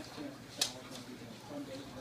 next year, and decide what we're gonna do.